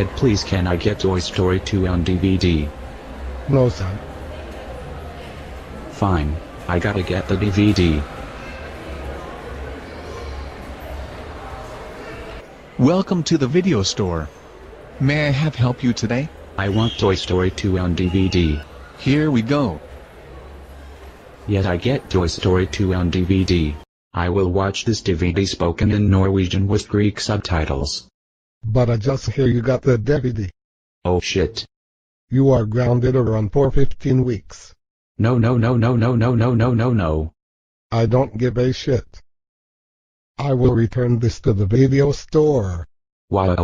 Ed, please can I get Toy Story 2 on DVD? No, son. Fine, I gotta get the DVD. Welcome to the video store. May I have help you today? I want Toy Story 2 on DVD. Here we go. Yet I get Toy Story 2 on DVD. I will watch this DVD spoken in Norwegian with Greek subtitles. But I just hear you got the DVD. Oh shit. You are grounded around for 15 weeks. No no no no no no no no no no. I don't give a shit. I will return this to the video store. Wow.